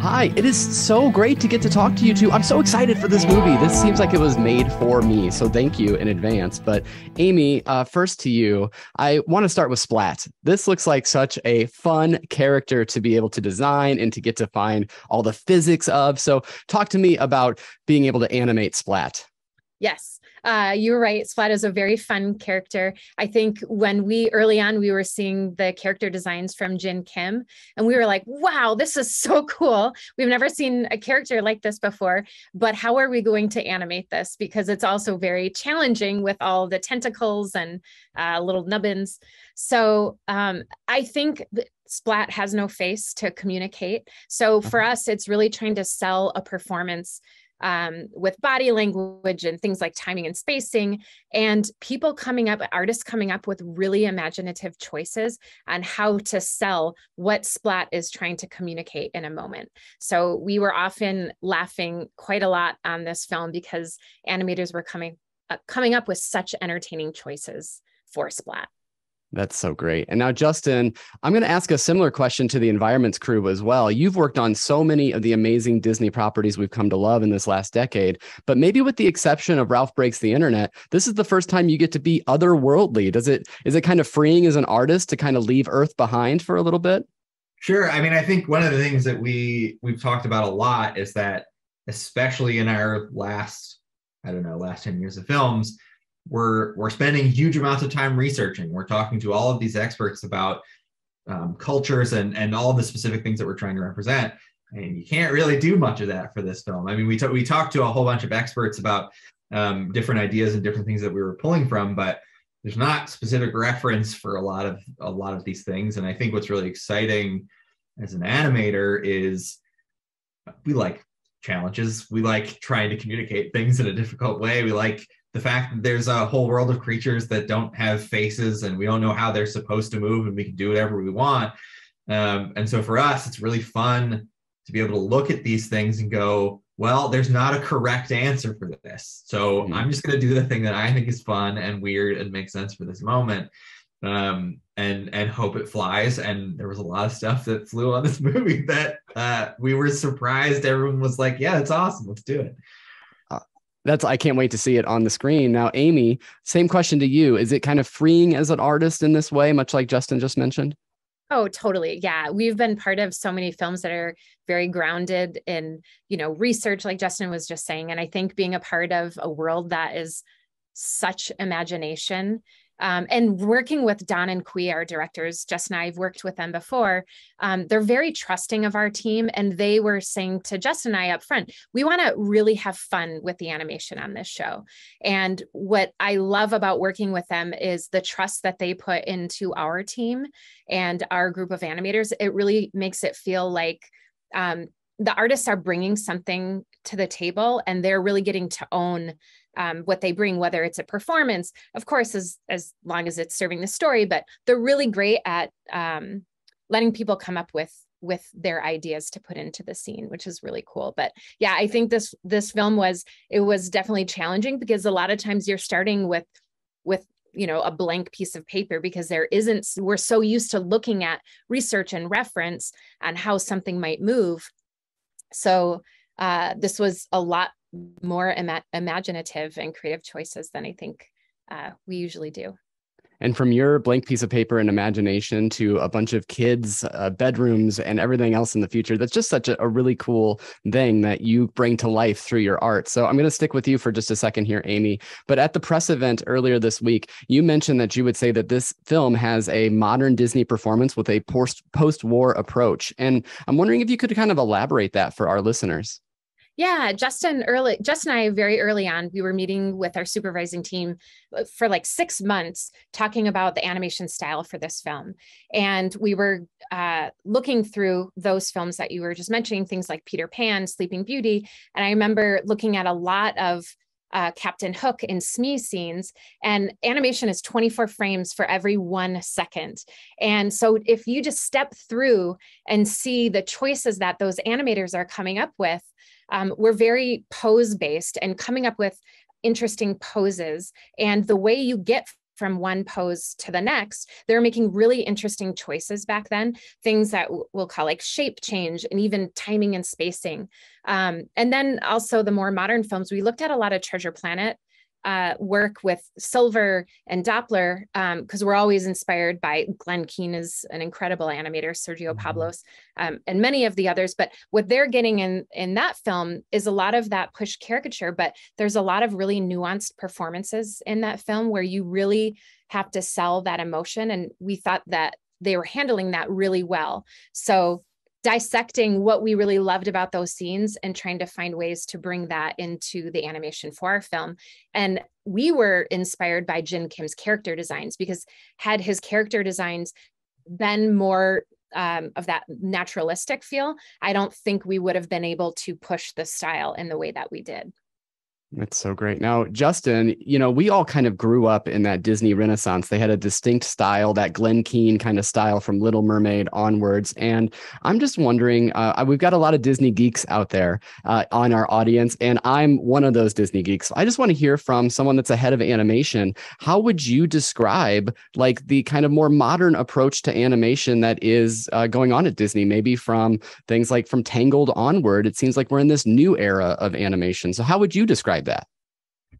Hi, it is so great to get to talk to you two. I'm so excited for this movie. This seems like it was made for me. So thank you in advance. But Amy, uh, first to you, I want to start with Splat. This looks like such a fun character to be able to design and to get to find all the physics of. So talk to me about being able to animate Splat. Yes, uh, you were right. Splat is a very fun character. I think when we early on we were seeing the character designs from Jin Kim, and we were like, "Wow, this is so cool! We've never seen a character like this before." But how are we going to animate this? Because it's also very challenging with all the tentacles and uh, little nubbins. So um, I think. Splat has no face to communicate. So for uh-huh. us, it's really trying to sell a performance um, with body language and things like timing and spacing, and people coming up, artists coming up with really imaginative choices on how to sell what Splat is trying to communicate in a moment. So we were often laughing quite a lot on this film because animators were coming uh, coming up with such entertaining choices for Splat. That's so great. And now, Justin, I'm going to ask a similar question to the environments crew as well. You've worked on so many of the amazing Disney properties we've come to love in this last decade, but maybe with the exception of Ralph Breaks the Internet, this is the first time you get to be otherworldly. Does it is it kind of freeing as an artist to kind of leave Earth behind for a little bit? Sure. I mean, I think one of the things that we we've talked about a lot is that, especially in our last, I don't know, last 10 years of films, we're we're spending huge amounts of time researching. We're talking to all of these experts about um, cultures and and all the specific things that we're trying to represent. And you can't really do much of that for this film. I mean, we t- we talked to a whole bunch of experts about um, different ideas and different things that we were pulling from, but there's not specific reference for a lot of a lot of these things. And I think what's really exciting as an animator is we like challenges. We like trying to communicate things in a difficult way. We like the fact that there's a whole world of creatures that don't have faces and we don't know how they're supposed to move and we can do whatever we want. Um, and so for us, it's really fun to be able to look at these things and go, well, there's not a correct answer for this. So mm-hmm. I'm just going to do the thing that I think is fun and weird and makes sense for this moment. Um, and and hope it flies. And there was a lot of stuff that flew on this movie that uh, we were surprised. Everyone was like, "Yeah, it's awesome. Let's do it." That's I can't wait to see it on the screen. Now, Amy, same question to you. Is it kind of freeing as an artist in this way, much like Justin just mentioned? Oh, totally. Yeah. We've been part of so many films that are very grounded in, you know, research, like Justin was just saying. And I think being a part of a world that is such imagination um, and working with Don and Qui, our directors, Justin and I have worked with them before. Um, they're very trusting of our team. And they were saying to Justin and I up front, we want to really have fun with the animation on this show. And what I love about working with them is the trust that they put into our team and our group of animators. It really makes it feel like um, the artists are bringing something to the table and they're really getting to own um, what they bring, whether it's a performance, of course, as as long as it's serving the story. But they're really great at um, letting people come up with with their ideas to put into the scene which is really cool but yeah i think this this film was it was definitely challenging because a lot of times you're starting with with you know a blank piece of paper because there isn't we're so used to looking at research and reference on how something might move so uh, this was a lot more ima- imaginative and creative choices than I think uh, we usually do. And from your blank piece of paper and imagination to a bunch of kids' uh, bedrooms and everything else in the future, that's just such a, a, really cool thing that you bring to life through your art. So I'm going to stick with you for just a second here, Amy. But at the press event earlier this week, you mentioned that you would say that this film has a modern Disney performance with a post post war approach. And I'm wondering if you could kind of elaborate that for our listeners. Yeah, Justin early Justin and I very early on, we were meeting with our supervising team uh, for like six months talking about the animation style for this film. And we were uh, looking through those films that you were just mentioning, things like Peter Pan, Sleeping Beauty. And I remember looking at a lot of uh, Captain Hook in Smee scenes, and animation is 24 frames for every one second. And so, if you just step through and see the choices that those animators are coming up with, um, we're very pose based and coming up with interesting poses. And the way you get from one pose to the next, they were making really interesting choices back then, things that we'll call like shape change and even timing and spacing. Um, and then also the more modern films, we looked at a lot of Treasure Planet uh, work with Silver and Doppler because um, we're always inspired by Glen Keane is an incredible animator, Sergio mm-hmm. Pablos, um, and many of the others. But what they're getting in in that film is a lot of that push caricature, but there's a lot of really nuanced performances in that film where you really have to sell that emotion. And we thought that they were handling that really well. So dissecting what we really loved about those scenes and trying to find ways to bring that into the animation for our film. And we were inspired by Jin Kim's character designs because had his character designs been more um, of that naturalistic feel, I don't think we would have been able to push the style in the way that we did. That's so great. Now, Justin, you know, we all kind of grew up in that Disney Renaissance. They had a distinct style, that Glen Keane kind of style from Little Mermaid onwards. And I'm just wondering, uh, we've got a lot of Disney geeks out there uh, on our audience, and I'm one of those Disney geeks. I just want to hear from someone that's ahead of animation. How would you describe like the kind of more modern approach to animation that is uh, going on at Disney? Maybe from things like from Tangled onward, it seems like we're in this new era of animation. So, how would you describe? Describe that?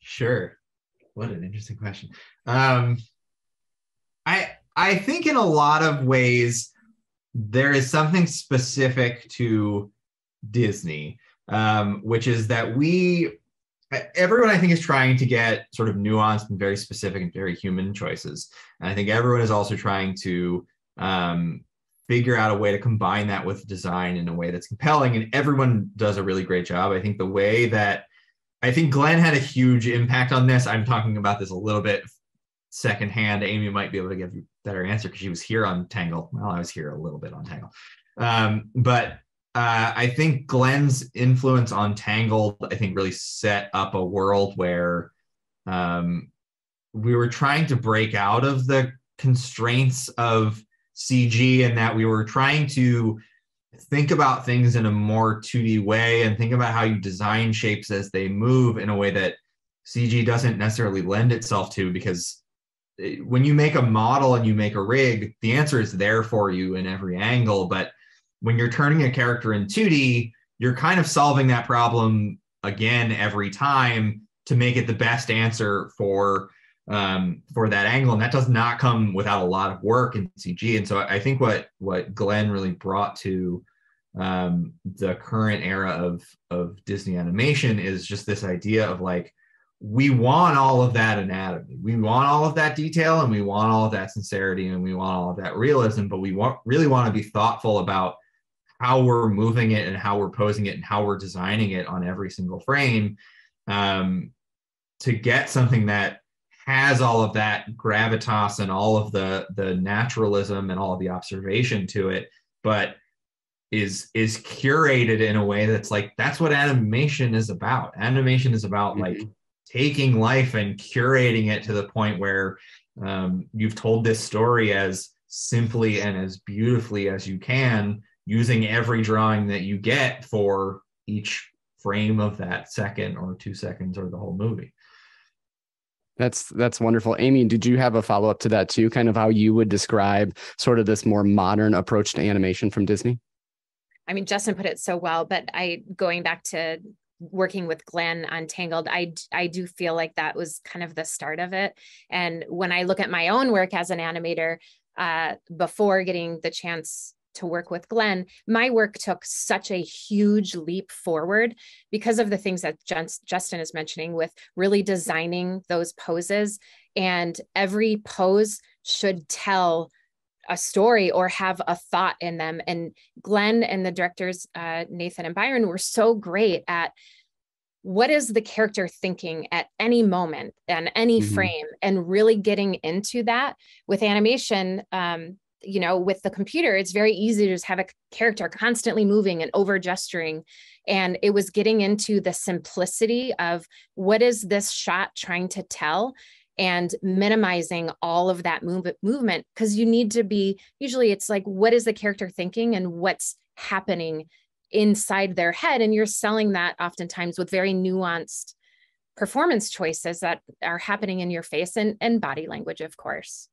Sure. What an interesting question. Um, I I think in a lot of ways there is something specific to Disney, um, which is that we everyone I think is trying to get sort of nuanced and very specific and very human choices. And I think everyone is also trying to um, figure out a way to combine that with design in a way that's compelling. And everyone does a really great job. I think the way that I think Glen had a huge impact on this. I'm talking about this a little bit secondhand. Amy might be able to give you a better answer because she was here on Tangle. Well, I was here a little bit on Tangle. Um, but uh, I think Glen's influence on Tangled, I think, really set up a world where um, we were trying to break out of the constraints of CG and that we were trying to think about things in a more 2D way and think about how you design shapes as they move in a way that CG doesn't necessarily lend itself to because eh, when you make a model and you make a rig, the answer is there for you in every angle. But when you're turning a character in 2D, you're kind of solving that problem again every time to make it the best answer for um, for that angle, and that does not come without a lot of work in CG. And so I think what what Glen really brought to um, the current era of of Disney animation is just this idea of like we want all of that anatomy, we want all of that detail, and we want all of that sincerity, and we want all of that realism, but we want really want to be thoughtful about how we're moving it and how we're posing it and how we're designing it on every single frame um, to get something that has all of that gravitas and all of the the naturalism and all of the observation to it but is is curated in a way that's like that's what animation is about animation is about mm-hmm. like taking life and curating it to the point where um, you've told this story as simply and as beautifully as you can using every drawing that you get for each frame of that second or two seconds or the whole movie that's that's wonderful. Amy, did you have a follow up to that too? Kind of how you would describe sort of this more modern approach to animation from Disney? I mean, Justin put it so well, but I going back to working with Glen on Tangled, I I do feel like that was kind of the start of it. And when I look at my own work as an animator, uh, before getting the chance to work with Glen, my work took such a huge leap forward because of the things that Justin is mentioning with really designing those poses. And every pose should tell a story or have a thought in them. And Glen and the directors, uh, Nathan and Byron, were so great at what is the character thinking at any moment and any mm-hmm. frame and really getting into that with animation um, you know with the computer it's very easy to just have a character constantly moving and over gesturing and it was getting into the simplicity of what is this shot trying to tell and minimizing all of that move- movement because you need to be usually it's like what is the character thinking and what's happening inside their head and you're selling that oftentimes with very nuanced performance choices that are happening in your face and, and body language, of course.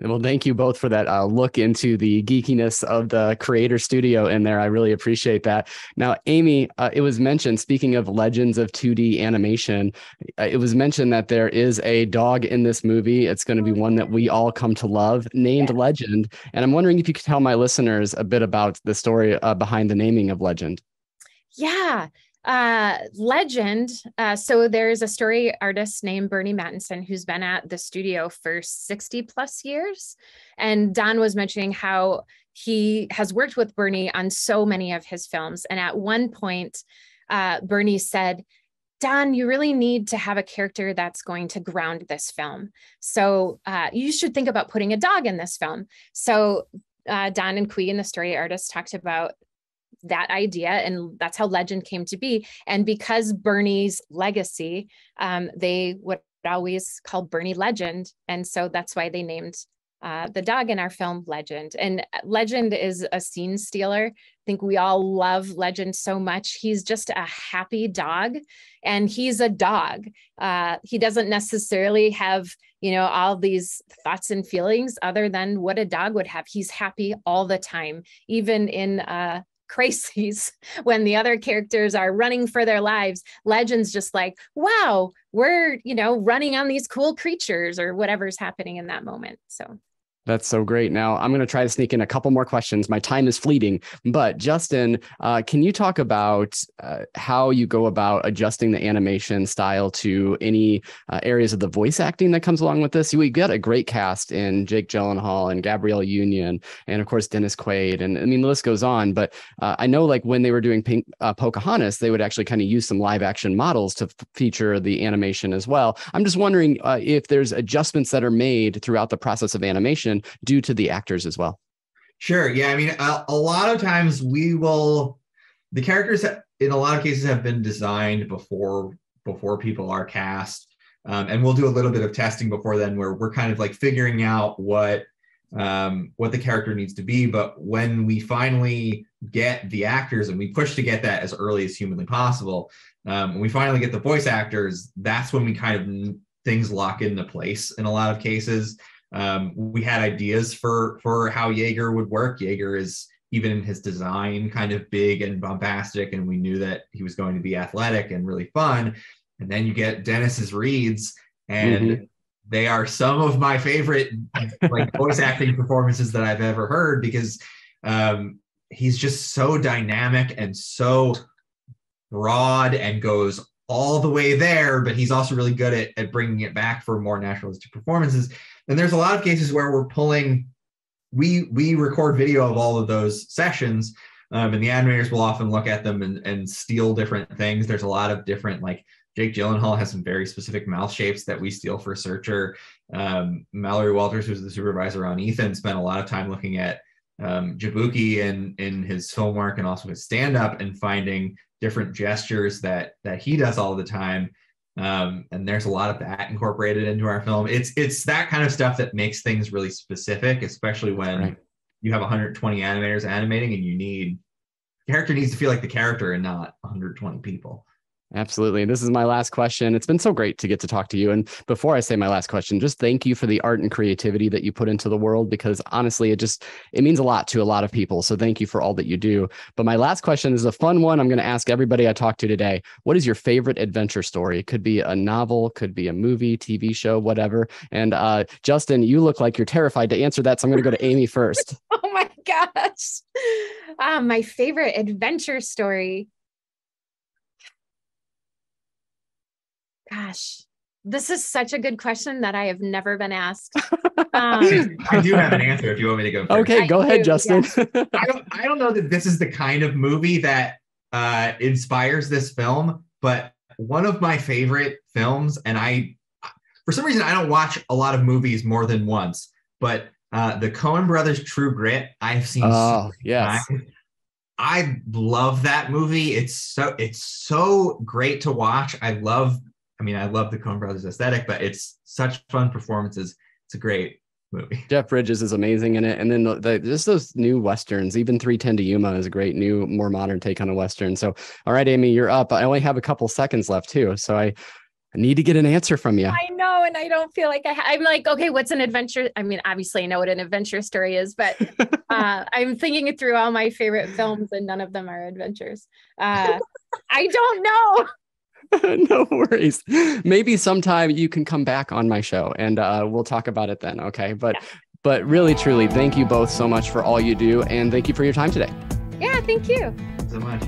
Well, thank you both for that uh, look into the geekiness of the creator studio in there. I really appreciate that. Now, Amy, uh, it was mentioned, speaking of legends of 2D animation, uh, it was mentioned that there is a dog in this movie. It's going to be one that we all come to love, named yeah. Legend. And I'm wondering if you could tell my listeners a bit about the story uh, behind the naming of Legend. Yeah uh, legend. Uh, so there's a story artist named Burny Mattinson who's been at the studio for 60 plus years. And Don was mentioning how he has worked with Burny on so many of his films. And at one point, uh, Burny said, Don, you really need to have a character that's going to ground this film. So uh, you should think about putting a dog in this film. So uh, Don and Queen, the story artist, talked about that idea and that's how legend came to be. And because burny's legacy um, they would always call bernie legend. And so that's why they named uh, the dog in our film legend. And legend is a scene stealer. I think we all love legend so much. He's just a happy dog and he's a dog. Uh, he doesn't necessarily have you know all these thoughts and feelings other than what a dog would have. He's happy all the time even in uh, crises when the other characters are running for their lives. Legends just like wow we're you know running on these cool creatures or whatever's happening in that moment. So that's so great. Now I'm going to try to sneak in a couple more questions. My time is fleeting, but Justin, uh, can you talk about uh, how you go about adjusting the animation style to any uh, areas of the voice acting that comes along with this? We got a great cast in Jake Gyllenhaal and Gabrielle Union, and of course Dennis Quaid, and I mean the list goes on. But uh, I know like when they were doing Pink, uh, Pocahontas, they would actually kind of use some live action models to f- feature the animation as well. I'm just wondering uh, if there's adjustments that are made throughout the process of animation due to the actors as well. Sure. Yeah. I mean, a, a lot of times we will, the characters in a lot of cases have been designed before before people are cast. Um, and we'll do a little bit of testing before then where we're kind of like figuring out what um, what the character needs to be. But when we finally get the actors and we push to get that as early as humanly possible, um, when we finally get the voice actors, that's when we kind of things lock into place in a lot of cases. Um, we had ideas for for how Jaeger would work. Jaeger is even in his design kind of big and bombastic, and we knew that he was going to be athletic and really fun. And then you get Dennis's reads, and mm-hmm. they are some of my favorite like voice acting performances that I've ever heard because um, he's just so dynamic and so broad and goes all the way there, but he's also really good at, at bringing it back for more naturalistic performances. And there's a lot of cases where we're pulling, we we record video of all of those sessions, um, and the animators will often look at them and, and steal different things. There's a lot of different like Jake Gyllenhaal has some very specific mouth shapes that we steal for Searcher. Um, Mallory Walters, who's the supervisor on Ethan, spent a lot of time looking at um, Jaboukie in in his film work and also his stand up and finding different gestures that that he does all the time um, and there's a lot of that incorporated into our film. It's it's that kind of stuff that makes things really specific, especially when right. you have 120 animators animating and you need character needs to feel like the character and not 120 people. Absolutely. This is my last question. It's been so great to get to talk to you. And before I say my last question, just thank you for the art and creativity that you put into the world because honestly, it just it means a lot to a lot of people. So thank you for all that you do. But my last question is a fun one. I'm going to ask everybody I talk to today. What is your favorite adventure story? It could be a novel, could be a movie, TV show, whatever. And uh, Justin, you look like you're terrified to answer that. So I'm going to go to Amy first. oh my gosh. Uh, my favorite adventure story. Gosh, this is such a good question that I have never been asked. Um, I do have an answer if you want me to go. First. Okay, go I ahead, do, Justin. Yeah. I don't. I don't know that this is the kind of movie that uh, inspires this film, but one of my favorite films, and I, for some reason, I don't watch a lot of movies more than once, but uh, the Coen Brothers True Grit, I've seen. Oh so yes. Times. I love that movie. It's so it's so great to watch. I love I mean, I love the Coen Brothers aesthetic, but it's such fun performances. It's a great movie. Jeff Bridges is amazing in it, and then the, the, just those new westerns. Even 310 to Yuma is a great new, more modern take on a western. So, all right, Amy, you're up. I only have a couple seconds left too, so I I need to get an answer from you. I know, and I don't feel like I. Ha- I'm like, okay, what's an adventure? I mean, obviously, I know what an adventure story is, but uh, I'm thinking through all my favorite films, and none of them are adventures. Uh, I don't know. no worries. Maybe sometime you can come back on my show, and uh, we'll talk about it then. Okay, but yeah. but really, truly, thank you both so much for all you do, and thank you for your time today. Yeah, thank you so much.